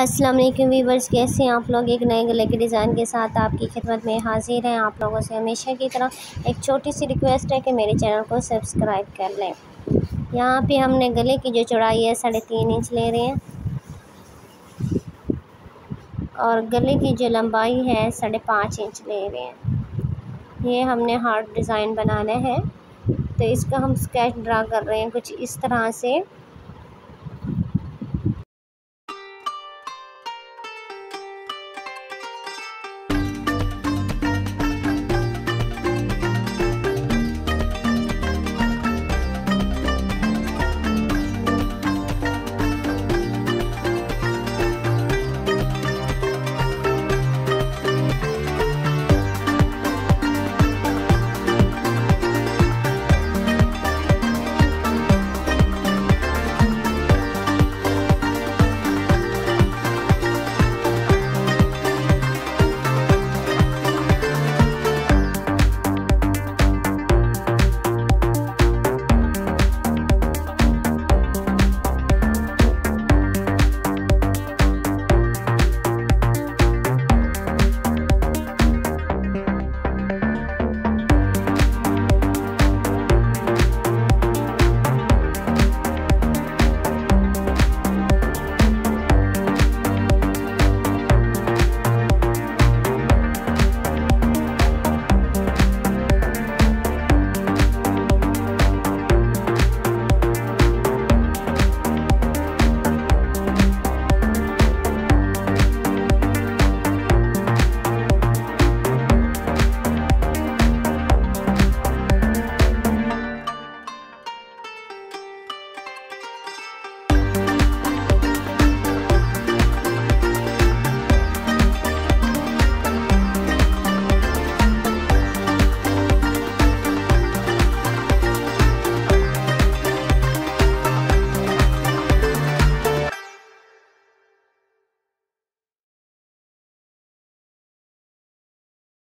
अस्सलाम वालेकुम वीवर्स कैसे हैं आप लोग? एक नए गले के डिज़ाइन के साथ आपकी खिदमत में हाजिर हैं आप लोगों से हमेशा की तरह। एक छोटी सी रिक्वेस्ट है कि मेरे चैनल को सब्सक्राइब कर लें। यहाँ पे हमने गले की जो चौड़ाई है, साढ़े तीन इंच ले रहे हैं। और गले की जो लंबाई है, साढ़े पाँच इंच ले रहे हैं। ये हमने हार्ट डिज़ाइन बनाना है। तो इसका हम स्केच ड्रा कर रहे हैं कुछ इस तरह से।